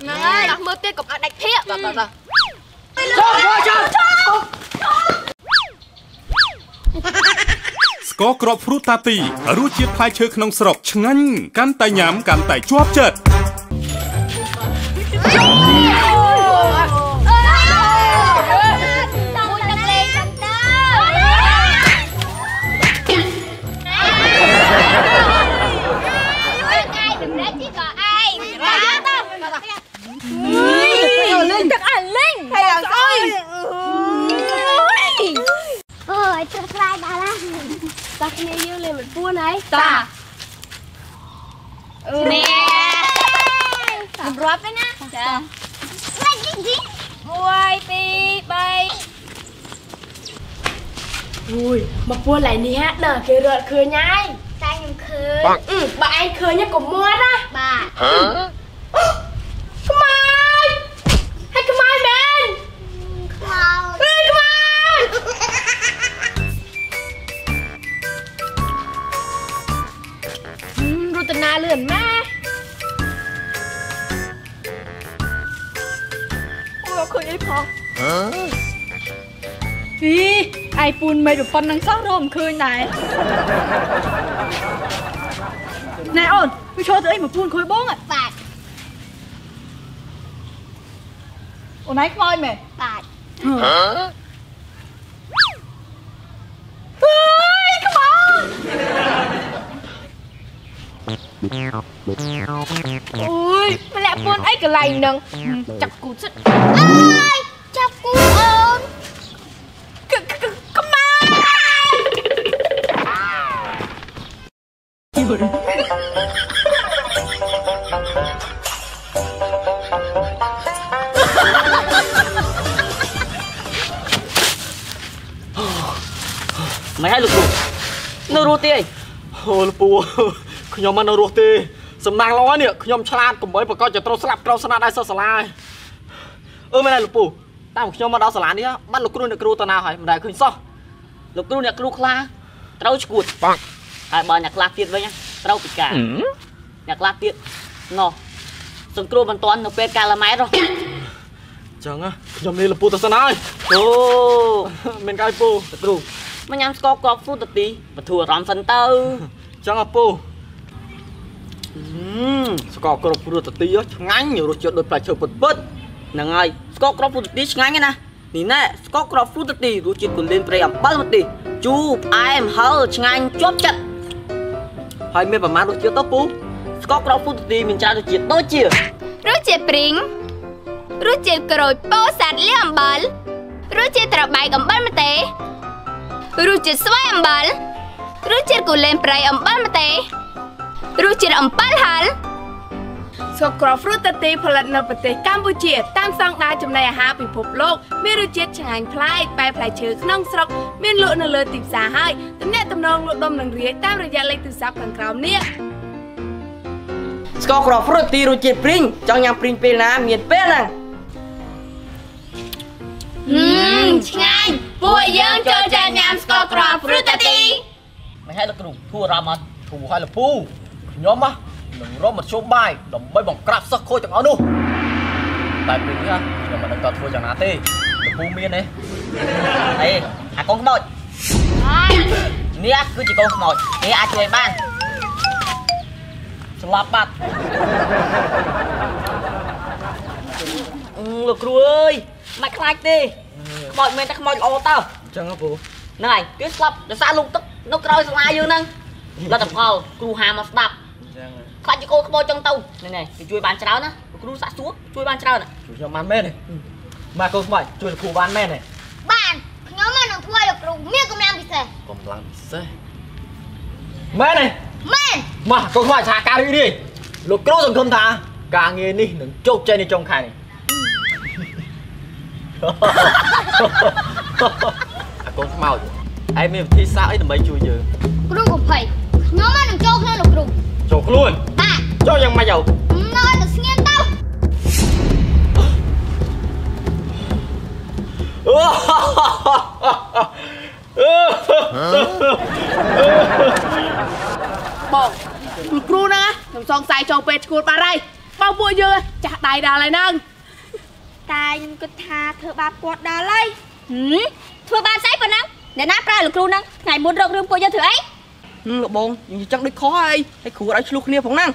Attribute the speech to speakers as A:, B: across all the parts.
A: ហ្នឹងហើយដល់មើលទៀតកុំឲ្យដាច់ភាកតោះតោះ
B: ស្ករគ្រាប់ហ្វ្រូតាទីរសជាតិផ្លែឈើក្នុងស្រុកឆ្ងាញ់កាន់តែញ៉ាំកាន់តែជាប់ចិត្ត
A: មួយទឹក
C: គ្នាយើងលេងមិនពួនហើយ
A: តា
C: ណែ
A: សម្រាប់ទេណាចា
C: លេងជីជី
A: 1 2 3
D: អូយមកពួនឡៃនេះហាណើគេរត់ឃើញហើយ
C: តែខ្ញុំឃើញ
D: អឺ
E: ពូនមិនប៉ុណ្ណឹងសោះរមឃើញដែរណែអូនវាឈរទៅអីមកពូនខួយបងអ่ะ
C: បាទ
E: អូនឯងខ្មោចមែន
C: បាទ
A: អូយម្លាក់ពួនអីកន្លែងហ្នឹងចាប់គូសិត
C: អើយចាប់គូ
A: មិ
F: នហើយលោកគ្រូនៅរស់ទេអី
G: អូលពូខ្ញុំមិននៅរស់ទេសំណាងល្អនេះខ្ញុំឆ្លាតកុំបីប្រកាសជាត្រូវស្លាប់ត្រូវស្នាដៃសិស្សសាលាអឺមែនហើយលោកពូតាមខ្ញុំមកដល់សាលានេះបាត់លោកគ្រូអ្នកគ្រូទៅណាហើយមិនដែលឃើញសោះ
F: លោកគ្រូអ្នកគ្រូខ្លាត្រូវឈួត
G: បាក់
F: ហើយបើអ្នកខ្លះទៀតវិញណាត្រូវពិការអ្នកខ្លះទៀតណោះសង្គ្រោះមិនទាន់នៅពេលកាលម៉ែត្រហ៎
G: ចឹងណាខ្ញុំនេះលោកពូទៅសិនហើយ
F: អូ
G: មិនកាយពូ
F: លោកគ្រូមកញ៉ាំស្ករគ្រាប់ហ្វ្រូតទីបធូរអារម្មណ៍សិនទៅ
G: ចឹងហ៎ពូអឺស្ករគ្រាប់ព្រួតទីឆ្ងាញ់រសជាតិដូចផ្លែឈើពិតពិត
F: ហ្នឹងហើយស្ករគ្រាប់ហ្វ្រូតទីឆ្ងាញ់ណាស់នេះណែស្ករគ្រាប់ហ្វ្រូតទីរសជាតិគូលែនប្រៃអំបិលមកទីជូរផ្អែមហឹរឆ្ងាញ់ជាប់ចិត្ត
G: ហើយមានប្រមាណរសជាតិទៅពូ
F: ស្ករគ្រាប់ហ្វ្រូតទីមានច្រើនរសជាតិដូចជា
A: រសជាតិព្រីងរសជាតិក្រូចពោធិ៍សាត់លាងអំបិលរសជាតិត្របែកអំបិលម្ទេសរសជាតិស្វាយអំបិលរសជាតិគូលែនប្រៃអំបិលម្ទេសរសជាតិអំបិលហឹរ
D: ស្ករគ្រាប់ហ្វ្រូតាទីផលិតនៅប្រទេសកម្ពុជាតាមស្តង់ដារចំណីអាហារពិភពលោកមានរសជាតិឆ្ងាញ់ប្លែកបែបផ្លែឈើក្នុងស្រុកមានលក់នៅលើទីផ្សារហើយទំនាក់ទំនងលក់ដុំនឹងរាយតាមរយៈលេខទូរស័ព្ទខាងក្រោមនេះ
F: ស្ករគ្រាប់ហ្វ្រូតទីរសជាតិព្រីងចង់ញ៉ាំព្រីងពេលណាមានពេលហ្នឹង
A: ហឹមឆ្ងាញ់ពួកយើងចូលចិត្តញ៉ាំស្ករគ្រាប់ហ្វ្រូតាទី
F: មិនហើយលោកគ្រូធូរអារម្មណ៍អត់
G: ធូរហើយលពូខ្ញុំហ៎ នឹងរមមធ្យោបាយដើម្បីបង្ក្រាបសិស្សខូចទាំងអស់នោះតែពេលនេះខ្ញុំមិនដឹងតើធ្វើយ៉ាងណាទេលពូមានទេ
F: អីអាកូនខ្មោចនេះគឺជាកូនខ្មោចនេះអាចជួយបាន
G: ស្លាប់បាត់
F: អឺលោកគ្រូអើយមិនខ្លាចទេខ្មោចមិនតែខ្មោចល្អតើ
G: អញ្ចឹងហ៎ពូ
F: ហ្នឹងហើយគេស្លាប់ដោយសារលងទឹកនៅក្រោយសាលាយើងហ្នឹងលទ្ធផលគ្រូហាមកស្ដាប់
G: អញ្ចឹង
F: ខ្លាចជាកូនខ្មោចចឹងទៅនេះនេះគេជួយបានច្រើនណាលោកគ្រូសាក់សួរជួយបានច្រើនណា
G: ជួយខ្ញុំបានមែនទេម៉ែកូនខ្មោចជួយលោកគ្រូបានមែនទេ
C: បានខ្ញុំមកនឹងធ្វើឲ្យលោកគ្រូមានកម្លាំងពិសេស
G: កម្លាំងពិសេសមែនទេ
C: មែន
G: មកកូនខ្មោចថាការរីករាយលោកគ្រូសង្ឃឹមថាការងារនេះនឹងជោគជ័យនៅចុងខែនេះអាកូនខ្មោចឯងមានវិធីសាស្ត្រអីដើម្បីជួយយើង
C: គ្រូកំភៃខ្ញុំមកនឹងចូលខ្លួនលោកគ្រូ
G: ចូលខ្លួន
C: បាទ
G: ចូលយ៉ាងម៉េចទៅ
C: នៅឲ្យតែស្ងៀមទៅ
D: បងលោកគ្រូហ្នឹងណាខ្ញុំសង្ស័យចូលពេទ្យឈួតបាត់ហើយហបងពួកយើងចាស់ដៃដល់ហើយហ្នឹង
C: តែខ្ញុំគិតថាធ្វើបាបគាត់ដល់ហើយ
A: ហឹមធ្វើបានស្អីប៉ុណ្ណឹងអ្នកណាប្រើលោកគ្រូហ្នឹងថ្ងៃមុនរករឿងពួកយើងធ្វើអី
F: លោកបងខ្ញុំចឹងដូចខុសហើយហើយគ្រូឲ្យឆ្លោះគ្នាផងហ្នឹង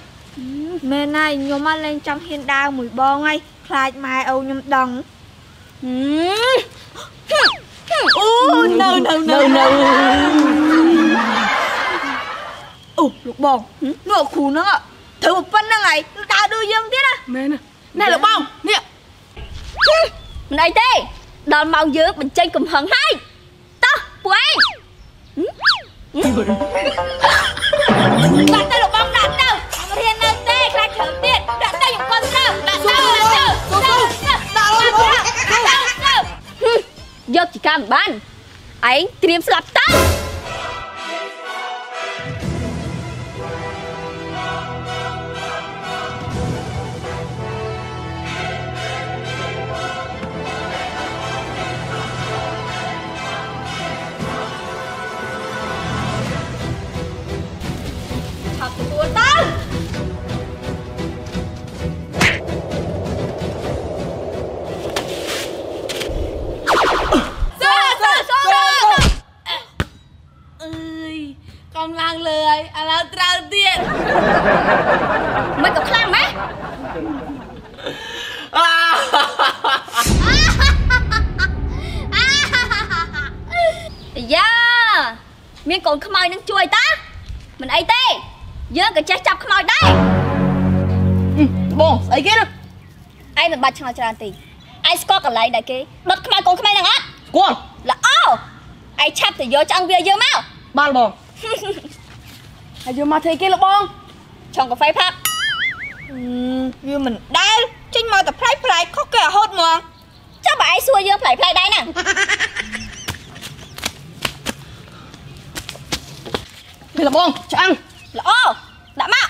C: មែនហើយខ្ញុំមកលេងចង់ហ៊ានដើរមួយបងហើយខ្លាចម៉ែអូខ្ញុំដឹង
A: ហឹម
E: អូនៅនៅនៅនៅអូលោកបងនោះគ្រូហ្នឹងធ្វើប៉ុណ្្នឹងហើយដើរដូចយើងទៀតណា
D: មែនណាណែលោកបងនេះ
A: មិនអីទេដល់ម៉ោងយើងបញ្ចេញកំហឹងហើយតោះពួកឯងដាក់ទៅលោកបង យកជីកាមិនបានឯងត្រៀមស្លាប់ទៅ មានកូនខ្មោចនឹងជួយតាមិនអីទេ យើងក៏ចេះចាប់ខ្មោចដែរ
F: បងស្អីគេណា
A: ឯងមិនបាច់ឆ្ងល់ច្រើនទេឯងស្គាល់កន្លែងដែលគេដុតខ្មៅកូនខ្មៅហ្នឹងអត់
F: គាត់
A: ល្អឯងឆាប់ទៅយកឆ្អឹងវាយើងមក
F: បានបង
D: ហើយយកមកធ្វើគេលោកបង
A: ឆុងកាហ្វេផាប់
E: វាមិនដែលចេញមកតែផ្លែផ្លែខុសគេរហូតហ្មង
A: ចាំបើឯងសួរយើងផ្លែផ្លែដែរណា
F: នេះលោកបងឆ្អឹង
A: ល្អដាក់មក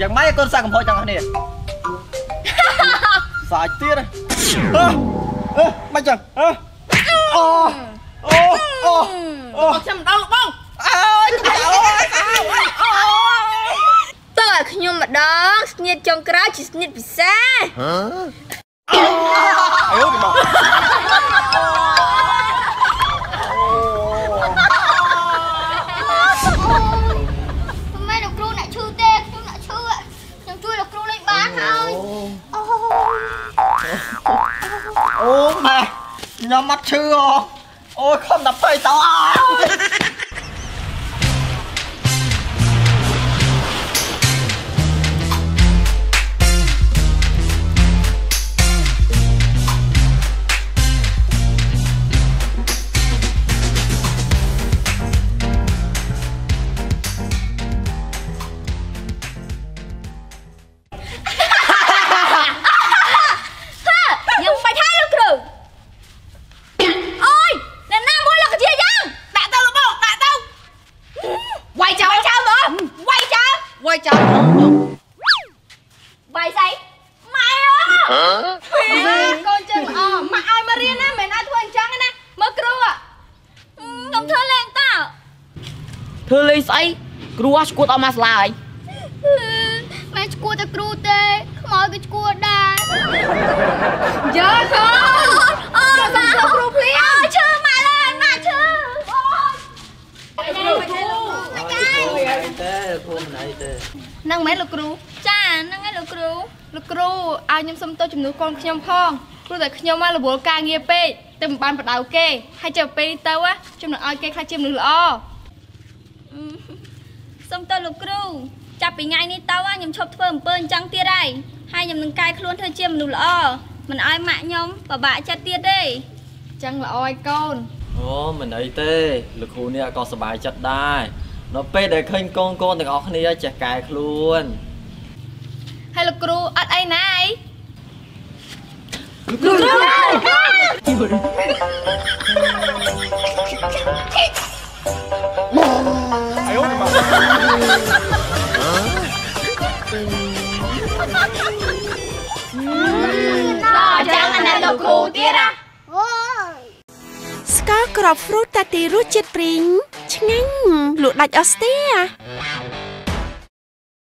G: យ៉ាងម៉េចកូនសាក់កំហុសទាំងអស់គ្នាសាច់ទៀតអឺអឺមិនចឹងអឺអូអូអូអូ
D: ខ្ញុំម្ដងលោកបង
G: អើយអូយអើយអូយ
C: ទៅឲ្យខ្ញុំម្ដងស្នៀត ចុងក្រោយជាស្នៀតពិសេស
G: អាយុមក
C: មិនមែនលោកគ្រូអ្នកឈឺទេខ្ញុំអ្នកឈឺខ្ញុំជួយលោកគ្រូលេងបានហើយអូ
G: អូម៉ែខ្ញុំអត់ឈឺអូអូយ
A: ស្អីគ្រូ
F: អស់ឈួតអស់មកស្លាហើយ
C: ម៉ែឈួតតែគ្រូទេខ្មោចក៏ឈួតដែរ
A: យកទៅអូសាលោកគ្រូភ្លាមឈឺម៉ាក់ឡើយម៉ាក់ឈឺអូយ
G: ទេគ្រូមិនអីទេ
A: ហ្នឹងមែនលោកគ្រូចាហ្នឹងហើយលោកគ្រូលោកគ្រូឲ្យខ្ញុំសុំទោសជំនួសកូនខ្ញុំផងព្រោះតែខ្ញុំមករវល់ការងារពេកតែមិនបានបដៅគេហើយចាំពេលនេះទៅណាខ្ញុំនឹងឲ្យគេខ្លះជាមនុស្សល្អ អឺសុំទោសលោកគ្រូចាប់ពីថ្ងៃនេះទៅណាខ្ញុំឈប់ធ្វើអំពើអញ្ចឹងទៀតហើយហើយខ្ញុំនឹងកែខ្លួនធ្វើជាមនុស្សល្អមិនឲ្យម៉ាក់ខ្ញុំពិបាកចិត្តទៀតទេអញ្ចឹងល្អឲ្យកូន
H: អូមិនអីទេលោកគ្រូនេះក៏សប្បាយចិត្តដែរនៅពេលដែលឃើញកូនកូនទាំងអស់គ្នាចេះកែខ្លួន
A: ហើយលោកគ្រូអត់អីណាអី
G: អាយុមក
A: ដល់ចឹងអាណិតលោក
I: គ្រូទៀតអា
J: ស្ករក្របហ្វ្រូតតាទីរសជាតិព្រីងឆ្ងាញ់លក់ដាច់អស់ទេអា